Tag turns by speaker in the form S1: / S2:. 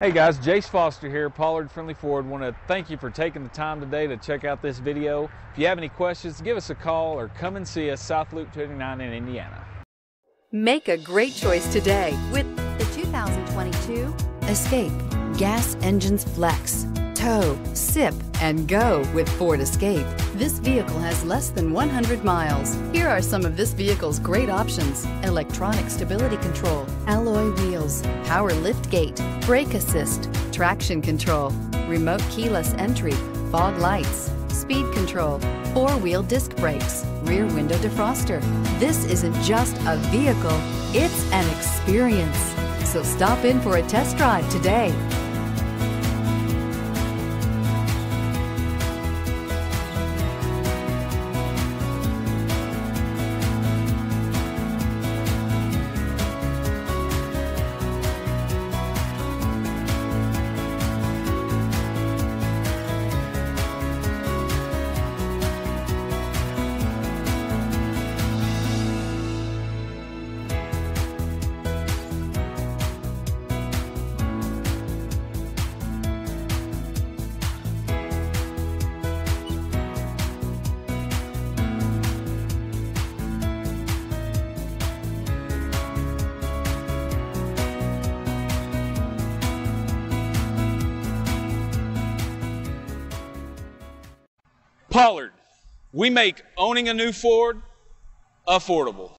S1: Hey guys, Jace Foster here, Pollard Friendly Ford. Want to thank you for taking the time today to check out this video. If you have any questions, give us a call or come and see us South Loop 29 in Indiana.
S2: Make a great choice today with
S3: The 2022
S2: Escape. Gas engines flex, tow, sip, and go with Ford Escape. This vehicle has less than 100 miles. Here are some of this vehicle's great options. Electronic stability control, alloy wheels, power lift gate, brake assist, traction control, remote keyless entry, fog lights, speed control, four-wheel disc brakes, rear window defroster. This isn't just a vehicle, it's an experience. So stop in for a test drive today.
S1: Pollard, we make owning a new Ford affordable.